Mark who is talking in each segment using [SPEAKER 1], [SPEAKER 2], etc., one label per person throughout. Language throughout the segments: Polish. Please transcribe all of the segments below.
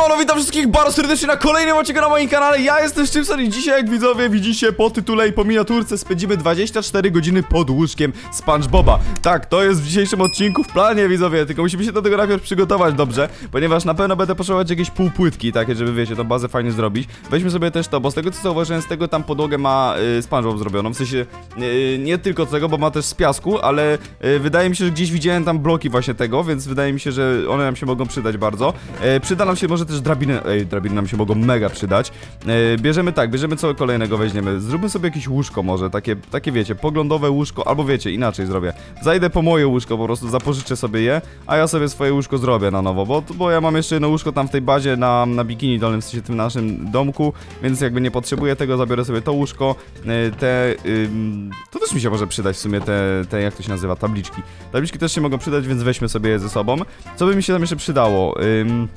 [SPEAKER 1] Siemano, witam wszystkich bardzo serdecznie na kolejnym odcinku na moim kanale. Ja jestem Szczypson i dzisiaj, jak widzowie widzicie po tytule i po miniaturce, spędzimy 24 godziny pod łóżkiem SpongeBoba. Tak, to jest w dzisiejszym odcinku w planie, widzowie, tylko musimy się do tego najpierw przygotować dobrze, ponieważ na pewno będę potrzebować jakieś półpłytki, takie, żeby, wiecie, tą bazę fajnie zrobić. Weźmy sobie też to, bo z tego co zauważyłem, z tego tam podłogę ma y, SpongeBob zrobioną, w sensie y, nie tylko tego, bo ma też z piasku, ale y, wydaje mi się, że gdzieś widziałem tam bloki właśnie tego, więc wydaje mi się, że one nam się mogą przydać bardzo. E, przyda nam się może też drabiny, ej, drabiny nam się mogą mega przydać. E, bierzemy tak, bierzemy co kolejnego weźmiemy. Zróbmy sobie jakieś łóżko może, takie, takie wiecie, poglądowe łóżko, albo wiecie, inaczej zrobię. Zajdę po moje łóżko, po prostu zapożyczę sobie je, a ja sobie swoje łóżko zrobię na nowo, bo, bo ja mam jeszcze jedno łóżko tam w tej bazie na, na bikini dolnym, w sensie tym naszym domku, więc jakby nie potrzebuję tego, zabiorę sobie to łóżko, e, te, to też mi się może przydać w sumie te, te, jak to się nazywa, tabliczki. Tabliczki też się mogą przydać, więc weźmy sobie je ze sobą. Co by mi się tam jeszcze przydało? Ym,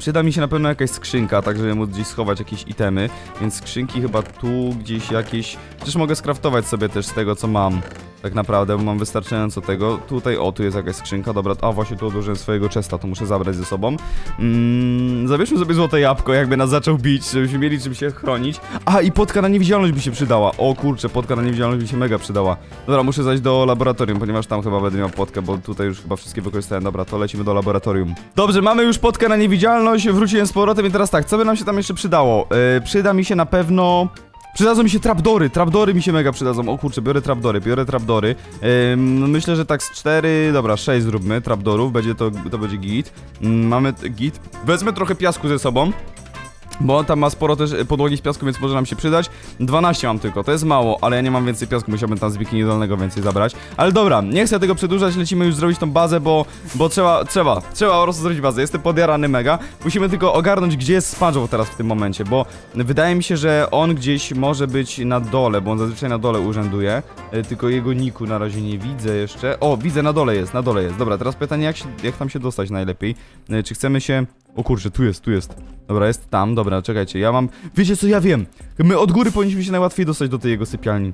[SPEAKER 1] Przyda mi się na pewno jakaś skrzynka, tak żeby móc gdzieś schować jakieś itemy, więc skrzynki chyba tu gdzieś jakieś... Przecież mogę skraftować sobie też z tego, co mam. Tak naprawdę, bo mam wystarczająco tego. Tutaj, o, tu jest jakaś skrzynka, dobra, a właśnie tu odłożyłem swojego chesta, to muszę zabrać ze sobą. Mm, zabierzmy sobie złote jabłko, jakby nas zaczął bić, żebyśmy mieli czym się chronić. A, i potka na niewidzialność by się przydała. O kurczę, potka na niewidzialność by się mega przydała. Dobra, muszę zajść do laboratorium, ponieważ tam chyba będę miał potkę, bo tutaj już chyba wszystkie wykorzystałem. Dobra, to lecimy do laboratorium. Dobrze, mamy już potkę na niewidzialność, wróciłem z powrotem i teraz tak, co by nam się tam jeszcze przydało? Yy, przyda mi się na pewno... Przydadzą mi się trapdory, trapdory mi się mega przydadzą. O kurczę, biorę trapdory, biorę trapdory. Ym, myślę, że tak z 4, dobra, 6 zróbmy trapdorów, będzie to, to będzie git. Ym, mamy git. Wezmę trochę piasku ze sobą. Bo on tam ma sporo też e, podłogi z piasku, więc może nam się przydać. 12 mam tylko, to jest mało, ale ja nie mam więcej piasku, musiałbym tam z bikini dolnego więcej zabrać. Ale dobra, nie chcę tego przedłużać, lecimy już zrobić tą bazę, bo, bo trzeba, trzeba, trzeba po prostu zrobić bazę. Jestem podjarany mega. Musimy tylko ogarnąć, gdzie jest SpongeBob teraz w tym momencie, bo wydaje mi się, że on gdzieś może być na dole, bo on zazwyczaj na dole urzęduje. E, Tylko jego niku na razie nie widzę jeszcze. O, widzę, na dole jest, na dole jest. Dobra, teraz pytanie, jak, się, jak tam się dostać najlepiej? E, Czy chcemy się... O kurczę, tu jest, tu jest. Dobra, jest tam, dobra, czekajcie, ja mam... Wiecie co, ja wiem! My od góry powinniśmy się najłatwiej dostać do tej jego sypialni.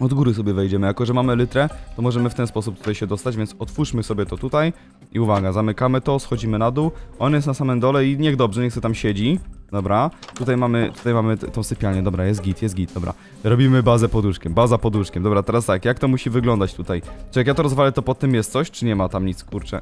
[SPEAKER 1] Od góry sobie wejdziemy, jako że mamy litrę, to możemy w ten sposób tutaj się dostać, więc otwórzmy sobie to tutaj. I uwaga, zamykamy to, schodzimy na dół. On jest na samym dole i niech dobrze, niech sobie tam siedzi. Dobra, tutaj mamy, tutaj mamy tą sypialnię, dobra, jest git, jest git, dobra. Robimy bazę pod łóżkiem, baza pod łóżkiem. Dobra, teraz tak, jak to musi wyglądać tutaj? Czy jak ja to rozwalę, to pod tym jest coś, czy nie ma tam nic, kurczę?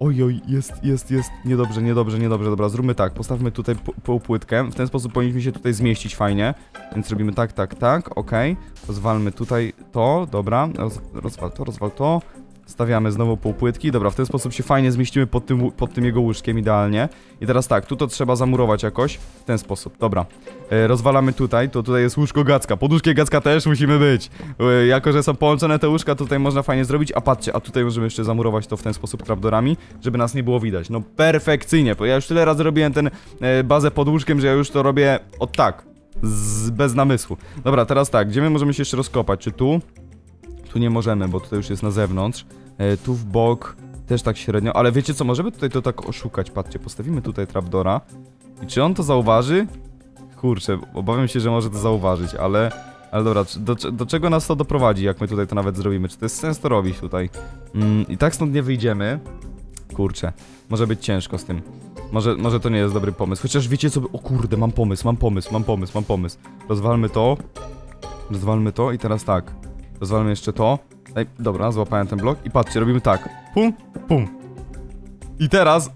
[SPEAKER 1] Oj, oj, jest, jest, jest. Niedobrze, niedobrze, niedobrze. Dobra, zróbmy tak. Postawmy tutaj półpłytkę. W ten sposób powinniśmy się tutaj zmieścić fajnie. Więc robimy tak, tak, tak. Okej. Rozwalmy tutaj to. Dobra. Roz, rozwal to, rozwal to. Stawiamy znowu półpłytki. Dobra, w ten sposób się fajnie zmieścimy pod tym, pod tym jego łóżkiem idealnie. I teraz tak, tu to trzeba zamurować jakoś. W ten sposób. Dobra. E, rozwalamy tutaj. To tutaj jest łóżko Gacka. Pod łóżkiem Gacka też musimy być. E, jako, że są połączone te łóżka, tutaj można fajnie zrobić. A patrzcie, a tutaj możemy jeszcze zamurować to w ten sposób trapdorami, żeby nas nie było widać. No perfekcyjnie, bo ja już tyle razy robiłem ten e, bazę pod łóżkiem, że ja już to robię od tak. Z, bez namysłu. Dobra, teraz tak, gdzie my możemy się jeszcze rozkopać? Czy tu? Tu nie możemy, bo tutaj już jest na zewnątrz. E, tu w bok też tak średnio, ale wiecie co, możemy tutaj to tak oszukać. Patrzcie, postawimy tutaj trapdora. I czy on to zauważy? Kurczę, obawiam się, że może to zauważyć, ale... Ale dobra, do, do czego nas to doprowadzi, jak my tutaj to nawet zrobimy? Czy to jest sens to robić tutaj? Mm, I tak stąd nie wyjdziemy. Kurczę, może być ciężko z tym. Może, może to nie jest dobry pomysł. Chociaż wiecie co... O kurde, mam pomysł, mam pomysł, mam pomysł, mam pomysł. Rozwalmy to. Rozwalmy to i teraz tak. Rozwalmy jeszcze to. Ej, dobra, złapałem ten blok i patrzcie, robimy tak. Pum, pum. I teraz,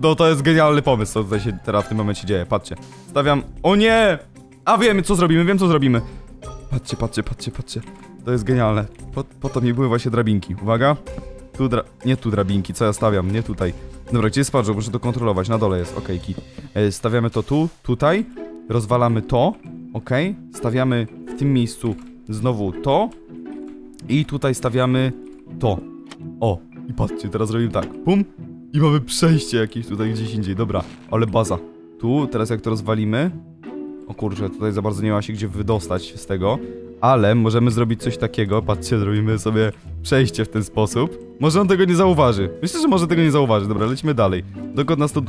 [SPEAKER 1] no to jest genialny pomysł, co tutaj się teraz w tym momencie dzieje. Patrzcie. Stawiam. O nie! A wiem, co zrobimy, wiem, co zrobimy. Patrzcie, patrzcie, patrzcie, patrzcie. To jest genialne. Po, po to mi były właśnie drabinki. Uwaga. Tu dra... Nie tu drabinki, co ja stawiam, nie tutaj. Dobra, gdzie jest Sparrow? Muszę to kontrolować. Na dole jest, okej, kit. E, stawiamy to tu, tutaj. Rozwalamy to, okej. Stawiamy w tym miejscu znowu to. I tutaj stawiamy to. O, i patrzcie, teraz robimy tak. Pum. I mamy przejście jakieś tutaj gdzieś indziej. Dobra, ale baza. Tu, teraz jak to rozwalimy. O kurczę, tutaj za bardzo nie ma się gdzie wydostać z tego. Ale możemy zrobić coś takiego. Patrzcie, zrobimy sobie przejście w ten sposób. Może on tego nie zauważy. Myślę, że może tego nie zauważy. Dobra, lecimy dalej. Dokąd nas to...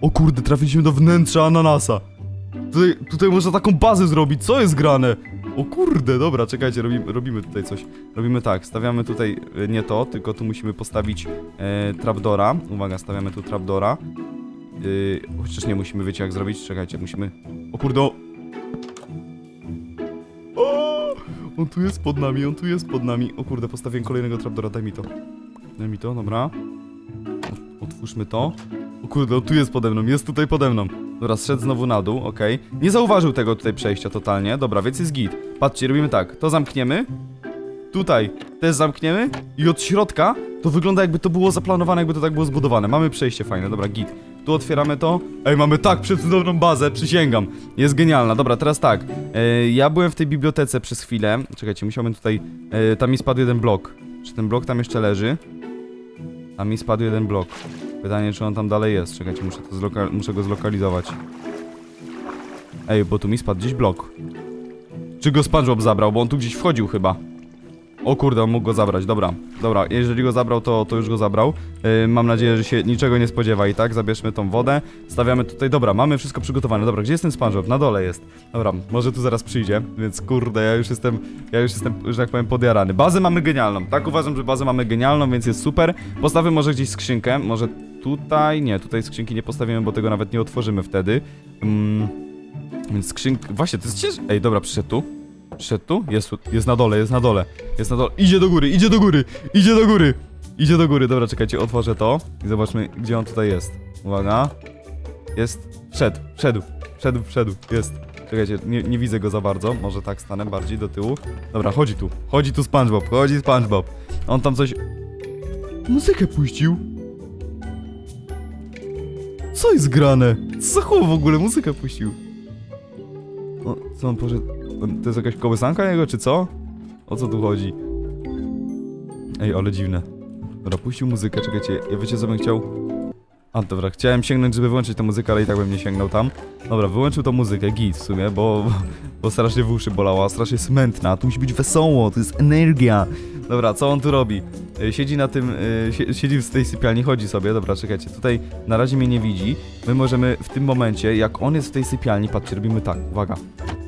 [SPEAKER 1] O kurde, trafiliśmy do wnętrza ananasa. Tutaj, tutaj można taką bazę zrobić. Co jest grane? O kurde, dobra, czekajcie, robimy, robimy tutaj coś. Robimy tak, stawiamy tutaj e, nie to, tylko tu musimy postawić e, trapdora. Uwaga, stawiamy tu trapdora. Yy, chociaż nie musimy, wiecie jak zrobić? Czekajcie, musimy... O kurde, o... o! On tu jest pod nami, on tu jest pod nami. O kurde, postawiłem kolejnego trapdora, daj mi to. Daj mi to, dobra. Ot- Otwórzmy to. O kurde, on tu jest pode mną, jest tutaj pode mną. Dobra, zszedł znowu na dół, okej. Nie zauważył tego tutaj przejścia totalnie. Dobra, więc jest git. Patrzcie, robimy tak. To zamkniemy. Tutaj też zamkniemy. I od środka to wygląda jakby to było zaplanowane, jakby to tak było zbudowane. Mamy przejście fajne, dobra, git. Tu otwieramy to. Ej, mamy tak przecudowną bazę, przysięgam. Jest genialna. Dobra, teraz tak. E, ja byłem w tej bibliotece przez chwilę. Czekajcie, musiałbym tutaj... E, tam mi spadł jeden blok. Czy ten blok tam jeszcze leży? Tam mi spadł jeden blok. Pytanie, czy on tam dalej jest. Czekajcie, muszę, to muszę go zlokalizować. Ej, bo tu mi spadł gdzieś blok. Czy go SpongeBob zabrał, bo on tu gdzieś wchodził chyba. O kurde, on mógł go zabrać, dobra. Dobra, jeżeli go zabrał, to, to już go zabrał. Yy, mam nadzieję, że się niczego nie spodziewa i tak. Zabierzmy tą wodę. Stawiamy tutaj, dobra, mamy wszystko przygotowane. Dobra, gdzie jest ten SpongeBob? Na dole jest. Dobra, może tu zaraz przyjdzie, więc kurde, ja już jestem, ja już jestem, że tak powiem, podjarany. Bazę mamy genialną. Tak uważam, że bazę mamy genialną, więc jest super. Postawmy może gdzieś skrzynkę, może tutaj, nie, tutaj skrzynki nie postawimy, bo tego nawet nie otworzymy wtedy. Mm, więc skrzynka, właśnie, to jest ciężkie. Ej, dobra, przyszedł tu. Przyszedł tu? Jest tu, jest na dole, jest na dole. Jest na dole. Idzie do góry, idzie do góry, idzie do góry. Idzie do góry, dobra, czekajcie, otworzę to i zobaczmy, gdzie on tutaj jest. Uwaga. Jest, wszedł, wszedł, wszedł, wszedł, jest. Czekajcie, nie, nie widzę go za bardzo, może tak stanę bardziej do tyłu. Dobra, chodzi tu, chodzi tu SpongeBob, chodzi SpongeBob. On tam coś... Muzykę puścił. Co jest grane? Co za chłop w ogóle muzykę puścił? O, co on poszedł? To jest jakaś kołysanka jego, czy co? O co tu chodzi? Ej, ale dziwne. Dobra, puścił muzykę, czekajcie, ja wiecie co bym chciał? A, dobra, chciałem sięgnąć, żeby włączyć tę muzykę, ale i tak bym nie sięgnął tam. Dobra, wyłączył tą muzykę, git w sumie, bo, bo strasznie w uszy bolała, strasznie smętna, tu musi być wesoło, to jest energia. Dobra, co on tu robi? Y, Siedzi na tym, sie- siedzi w tej sypialni, chodzi sobie, dobra, czekajcie, tutaj na razie mnie nie widzi. My możemy w tym momencie, jak on jest w tej sypialni, patrzcie, robimy tak, uwaga.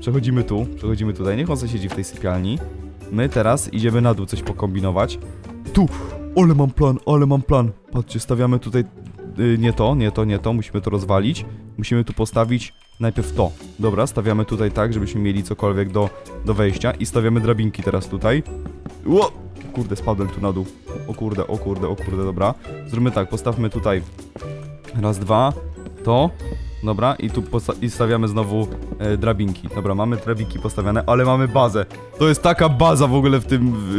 [SPEAKER 1] Przechodzimy tu, przechodzimy tutaj, niech on sobie siedzi w tej sypialni. My teraz idziemy na dół coś pokombinować. Tu, ale mam plan, ale mam plan. Patrzcie, stawiamy tutaj y, nie to, nie to, nie to, musimy to rozwalić. Musimy tu postawić najpierw to. Dobra, stawiamy tutaj tak, żebyśmy mieli cokolwiek do, do wejścia i stawiamy drabinki teraz tutaj. Ło! Kurde, spadłem tu na dół. O kurde, o kurde, o kurde, dobra. Zróbmy tak, postawmy tutaj raz, dwa, to, dobra, i tu i stawiamy znowu e, drabinki. Dobra, mamy drabinki postawione, ale mamy bazę. To jest taka baza w ogóle w tym w,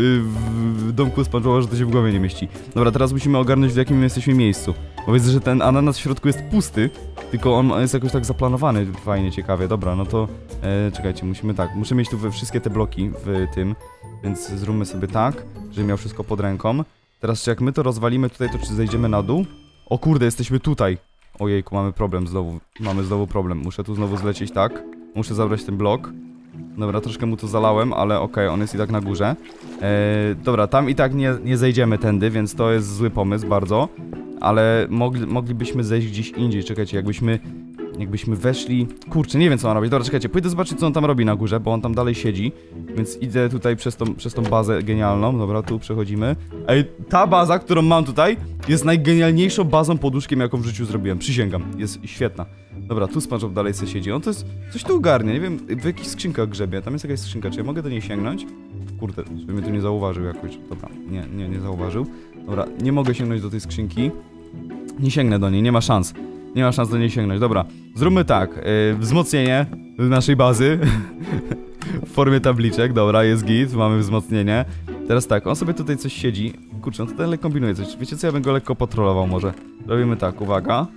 [SPEAKER 1] w, domku SpongeBoba, że to się w głowie nie mieści. Dobra, teraz musimy ogarnąć w jakim my jesteśmy miejscu. Bo widzę, że ten ananas w środku jest pusty, tylko on jest jakoś tak zaplanowany fajnie, ciekawie. Dobra, no to e, czekajcie, musimy tak, muszę mieć tu wszystkie te bloki w tym, więc zróbmy sobie tak, żeby miał wszystko pod ręką. Teraz jak my to rozwalimy tutaj, to czy zejdziemy na dół? O kurde, jesteśmy tutaj. Ojejku, mamy problem znowu. Mamy znowu problem. Muszę tu znowu zlecieć tak. Muszę zabrać ten blok. Dobra, troszkę mu to zalałem, ale okej, on jest i tak na górze. Eee, dobra, tam i tak nie, nie zejdziemy tędy, więc to jest zły pomysł bardzo. Ale mogli, moglibyśmy zejść gdzieś indziej. Czekajcie, jakbyśmy jakbyśmy weszli... Kurczę, nie wiem co on robi. Dobra, czekajcie, pójdę zobaczyć co on tam robi na górze, bo on tam dalej siedzi. Więc idę tutaj przez tą, przez tą bazę genialną. Dobra, tu przechodzimy. Ej, ta baza, którą mam tutaj, jest najgenialniejszą bazą pod łóżkiem, jaką w życiu zrobiłem. Przysięgam, jest świetna. Dobra, tu SpongeBob dalej sobie siedzi. On to jest... Coś tu ogarnia, nie wiem, w jakichś skrzynkach grzebie. Tam jest jakaś skrzynka, czy ja mogę do niej sięgnąć? Kurde, żeby mnie tu nie zauważył jakoś. Dobra, nie, nie, nie zauważył. Dobra, nie mogę sięgnąć do tej skrzynki. Nie sięgnę do niej, nie ma szans. Nie ma szans do niej sięgnąć. Dobra, zróbmy tak. Yy, wzmocnienie naszej bazy w formie tabliczek. Dobra, jest git, mamy wzmocnienie. Teraz tak, on sobie tutaj coś siedzi. Kurczę, on tutaj kombinuje coś. Wiecie co, ja bym go lekko patrolował może. Robimy tak, uwaga.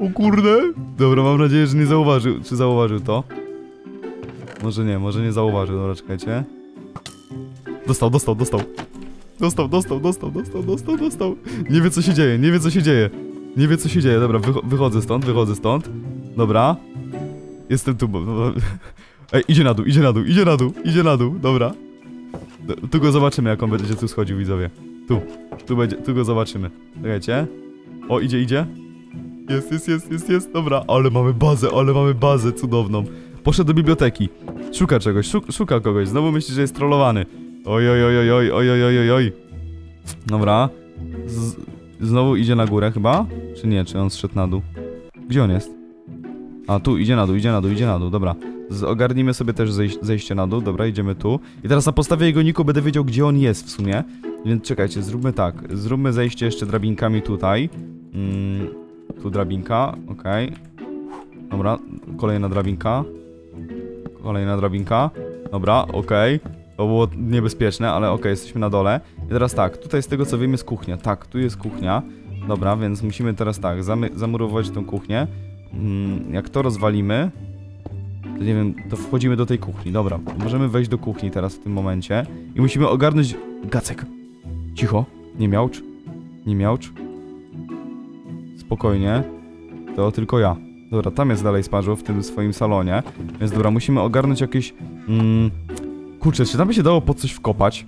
[SPEAKER 1] O kurde! Dobra, mam nadzieję, że nie zauważył. Czy zauważył to? Może nie, może nie zauważył. Dobra, czekajcie. Dostał, dostał, dostał. Dostał, dostał, dostał, dostał, dostał, dostał. Nie wie co się dzieje, nie wie co się dzieje. Nie wie co się dzieje. Dobra, wycho wychodzę stąd, wychodzę stąd. Dobra. Jestem tu, bo... Ej, idzie na dół, idzie na dół, idzie na dół, idzie na dół, dobra. Tu go zobaczymy, jak on będzie tu schodził, widzowie. Tu, tu będzie, tu go zobaczymy. Czekajcie. O, idzie, idzie. Jest, jest, jest, jest, jest, dobra. Ale mamy bazę, ale mamy bazę cudowną. Poszedł do biblioteki. Szuka czegoś, szuk szuka kogoś. Znowu myśli, że jest trollowany. Oj, oj, oj, oj, oj, oj, oj, oj, oj. Dobra. Z Znowu idzie na górę chyba? Czy nie? Czy on zszedł na dół? Gdzie on jest? A, tu, idzie na dół, idzie na dół, idzie na dół, dobra. Z ogarnijmy sobie też zejś zejście na dół, dobra, idziemy tu. I teraz na podstawie jego niku będę wiedział, gdzie on jest w sumie. Więc czekajcie, zróbmy tak. Zróbmy zejście jeszcze drabinkami tutaj. Mm, tu drabinka, okej. Dobra, kolejna drabinka. Kolejna drabinka. Dobra, okej. To było niebezpieczne, ale okej, jesteśmy na dole. I teraz tak, tutaj z tego co wiem jest kuchnia. Tak, tu jest kuchnia. Dobra, więc musimy teraz tak, zamurować tą kuchnię. Mm, jak to rozwalimy, to nie wiem, to wchodzimy do tej kuchni. Dobra, możemy wejść do kuchni teraz w tym momencie. I musimy ogarnąć... Gacek! Cicho, nie miałcz. Nie miałcz. Spokojnie. To tylko ja. Dobra, tam jest dalej sparzył w tym swoim salonie. Więc dobra, musimy ogarnąć jakieś... Mm, kurczę, czy tam by się dało pod coś wkopać?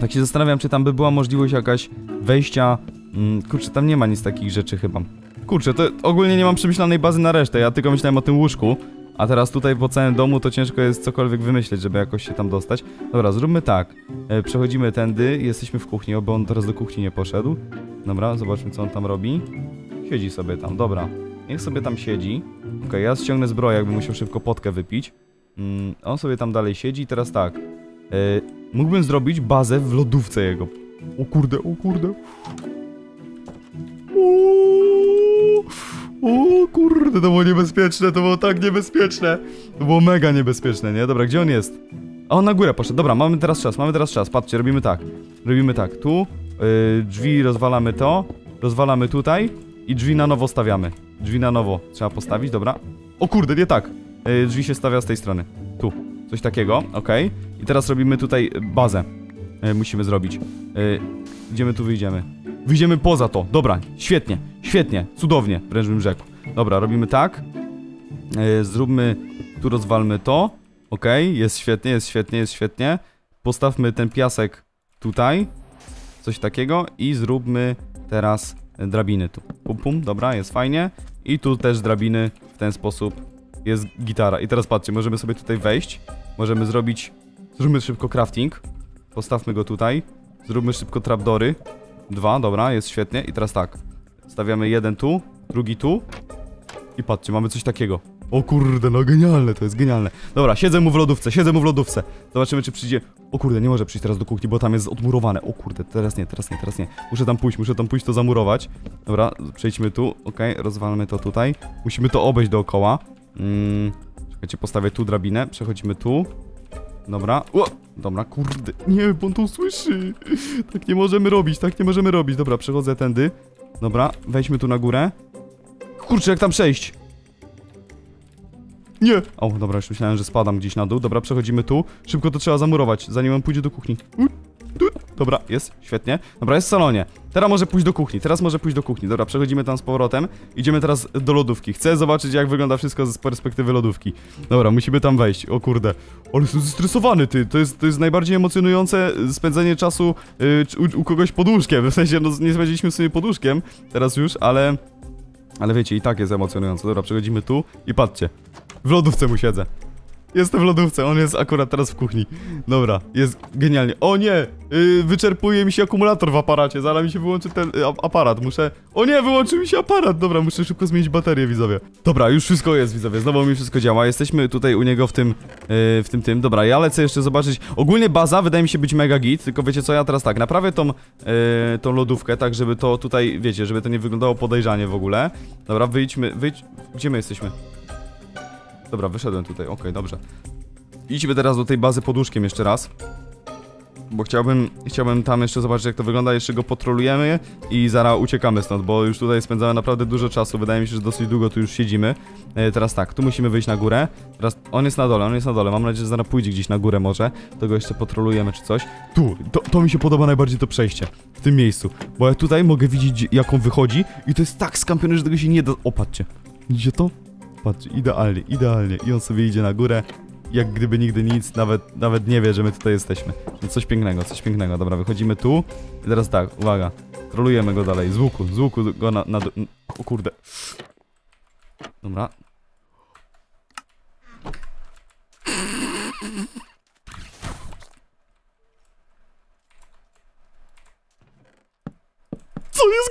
[SPEAKER 1] Tak się zastanawiam, czy tam by była możliwość jakaś wejścia... Mm, kurczę, tam nie ma nic takich rzeczy chyba. Kurczę, to ogólnie nie mam przemyślanej bazy na resztę, ja tylko myślałem o tym łóżku. A teraz tutaj po całym domu to ciężko jest cokolwiek wymyśleć, żeby jakoś się tam dostać. Dobra, zróbmy tak. E, przechodzimy tędy, jesteśmy w kuchni, oby on teraz do kuchni nie poszedł. Dobra, zobaczmy co on tam robi. Siedzi sobie tam, dobra. Niech sobie tam siedzi. Okej, ja ściągnę zbroję, jakby musiał szybko potkę wypić. Mm, on sobie tam dalej siedzi i teraz tak. E, mógłbym zrobić bazę w lodówce jego. O kurde, o kurde. O, o kurde, to było niebezpieczne, to było tak niebezpieczne. To było mega niebezpieczne, nie? Dobra, gdzie on jest? A on na górę poszedł. Dobra, mamy teraz czas, mamy teraz czas. Patrzcie, robimy tak. Robimy tak, tu yy, drzwi rozwalamy to, rozwalamy tutaj i drzwi na nowo stawiamy. Drzwi na nowo trzeba postawić, dobra. O kurde, nie tak. Yy, drzwi się stawia z tej strony. Tu. Coś takiego, okej. I teraz robimy tutaj bazę. Yy, musimy zrobić. Yy, gdzie my tu wyjdziemy? Wyjdziemy poza to. Dobra, świetnie, świetnie, cudownie, wręcz bym rzekł. Dobra, robimy tak. Zróbmy, tu rozwalmy to. Okej, jest świetnie, jest świetnie, jest świetnie. Postawmy ten piasek tutaj. Coś takiego i zróbmy teraz drabiny tu. Pum, pum, dobra, jest fajnie. I tu też drabiny w ten sposób. Jest gitara. I teraz patrzcie, możemy sobie tutaj wejść. Możemy zrobić... Zróbmy szybko crafting. Postawmy go tutaj. Zróbmy szybko trapdory. Dwa, dobra, jest świetnie. I teraz tak. Stawiamy jeden tu, drugi tu. I patrzcie, mamy coś takiego. O kurde, no genialne, to jest genialne. Dobra, siedzę mu w lodówce, siedzę mu w lodówce. Zobaczymy, czy przyjdzie... O kurde, nie może przyjść teraz do kuchni, bo tam jest odmurowane. O kurde, teraz nie, teraz nie, teraz nie. Muszę tam pójść, muszę tam pójść to zamurować. Dobra, przejdźmy tu, okej, rozwalmy to tutaj. Musimy to obejść dookoła. Mm, czekajcie, postawię tu drabinę, przechodzimy tu. Dobra, o, dobra, kurde, nie, bo on to słyszy. Tak nie możemy robić, tak nie możemy robić. Dobra, przechodzę tędy. Dobra, wejdźmy tu na górę. Kurczę, jak tam przejść? Nie! O, dobra, już myślałem, że spadam gdzieś na dół. Dobra, przechodzimy tu. Szybko to trzeba zamurować, zanim on pójdzie do kuchni. U. Dobra, jest, świetnie. Dobra, jest w salonie. Teraz może pójść do kuchni, teraz może pójść do kuchni. Dobra, przechodzimy tam z powrotem. Idziemy teraz do lodówki. Chcę zobaczyć, jak wygląda wszystko z perspektywy lodówki. Dobra, musimy tam wejść. O kurde. Ale jestem zestresowany, ty. To jest, to jest najbardziej emocjonujące spędzenie czasu yy, u, u kogoś pod łóżkiem. W sensie, no nie spędziliśmy sobie pod łóżkiem, teraz już, ale... Ale wiecie, i tak jest emocjonujące. Dobra, przechodzimy tu i patrzcie. W lodówce mu siedzę. Jestem w lodówce, on jest akurat teraz w kuchni. Dobra, jest genialnie. O nie! Yy, wyczerpuje mi się akumulator w aparacie, zaraz mi się wyłączy ten y, aparat. Muszę... O nie, wyłączył mi się aparat! Dobra, muszę szybko zmienić baterię, widzowie. Dobra, już wszystko jest, widzowie, znowu mi wszystko działa. Jesteśmy tutaj u niego w tym, yy, w tym, tym. Dobra, ja lecę jeszcze zobaczyć. Ogólnie baza wydaje mi się być mega git, tylko wiecie co, ja teraz tak, naprawię tą, yy, tą lodówkę, tak żeby to tutaj, wiecie, żeby to nie wyglądało podejrzanie w ogóle. Dobra, wyjdźmy, wyjdź... Gdzie my jesteśmy? Dobra, wyszedłem tutaj, okej, okay, dobrze. Idźmy teraz do tej bazy pod łóżkiem jeszcze raz. Bo chciałbym, chciałbym tam jeszcze zobaczyć jak to wygląda, jeszcze go potrolujemy i zaraz uciekamy stąd, bo już tutaj spędzamy naprawdę dużo czasu, wydaje mi się, że dosyć długo tu już siedzimy. E, teraz tak, tu musimy wyjść na górę, teraz on jest na dole, on jest na dole, mam nadzieję, że zaraz pójdzie gdzieś na górę może, to go jeszcze potrolujemy czy coś. Tu, to, to mi się podoba najbardziej to przejście, w tym miejscu, bo ja tutaj mogę widzieć jak on wychodzi i to jest tak skampione, że tego się nie da... O, patrzcie, widzicie to? Patrzcie, idealnie, idealnie. I on sobie idzie na górę, jak gdyby nigdy nic, nawet, nawet nie wie, że my tutaj jesteśmy. No coś pięknego, coś pięknego. Dobra, wychodzimy tu. I teraz tak, uwaga. Trolujemy go dalej, z łuku, z łuku go na... na o kurde. Dobra.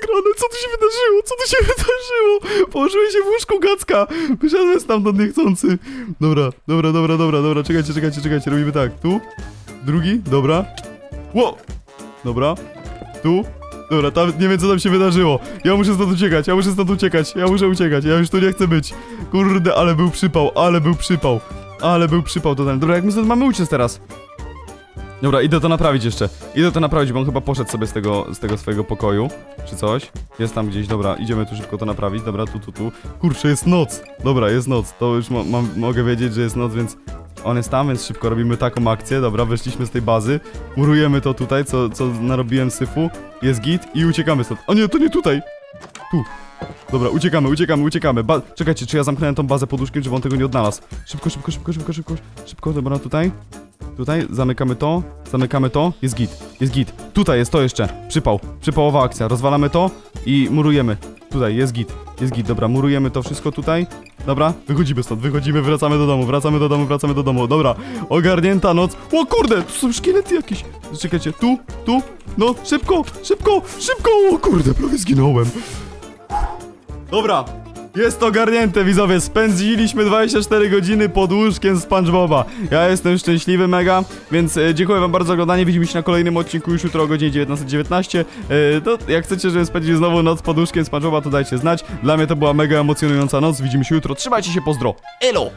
[SPEAKER 1] Grane, co tu się wydarzyło? Co tu się wydarzyło? Położyłem się w łóżku Gacka. Wyszedłem stamtąd niechcący. Dobra, dobra, dobra, dobra, dobra, czekajcie, czekajcie, czekajcie, robimy tak. Tu, drugi, dobra. Ło! Dobra, tu, Dobra, tam nie wiem co tam się wydarzyło. Ja muszę stąd uciekać, ja muszę stąd uciekać, ja muszę uciekać, ja już tu nie chcę być. Kurde, ale był przypał, ale był przypał. Ale był przypał totalny. Dobra, jak my stąd mamy uciec teraz? Dobra, idę to naprawić jeszcze. Idę to naprawić, bo on chyba poszedł sobie z tego, z tego swojego pokoju, czy coś. Jest tam gdzieś, dobra, idziemy tu szybko to naprawić, dobra, tu, tu, tu. Kurczę, jest noc. Dobra, jest noc, to już mam, mogę wiedzieć, że jest noc, więc on jest tam, więc szybko robimy taką akcję, dobra, wyszliśmy z tej bazy, murujemy to tutaj, co, co narobiłem syfu, jest git i uciekamy stąd. O nie, to nie tutaj! Tu. Dobra, uciekamy, uciekamy, uciekamy. Ba Czekajcie, czy ja zamknąłem tą bazę poduszkiem, żeby on tego nie odnalazł. Szybko, szybko, szybko, szybko, szybko, szybko, dobra, tutaj. Tutaj, zamykamy to, zamykamy to, jest git, jest git. Tutaj jest to jeszcze, przypał, przypałowa akcja, rozwalamy to i murujemy. Tutaj, jest git, jest git, dobra, murujemy to wszystko tutaj. Dobra, wychodzimy stąd, wychodzimy, wracamy do domu, wracamy do domu, wracamy do domu. Dobra, ogarnięta noc. O kurde, tu są szkielety jakieś. Czekajcie, tu, tu, no, szybko, szybko, szybko. O kurde, prawie zginąłem. Dobra, jest ogarnięte, widzowie. Spędziliśmy 24 godziny pod łóżkiem SpongeBoba. Ja jestem szczęśliwy mega, więc e, dziękuję wam bardzo za oglądanie. Widzimy się na kolejnym odcinku już jutro o godzinie 19.19. E, to jak chcecie, żeby spędzić znowu noc pod łóżkiem SpongeBoba, to dajcie znać. Dla mnie to była mega emocjonująca noc. Widzimy się jutro. Trzymajcie się, pozdro. Elo!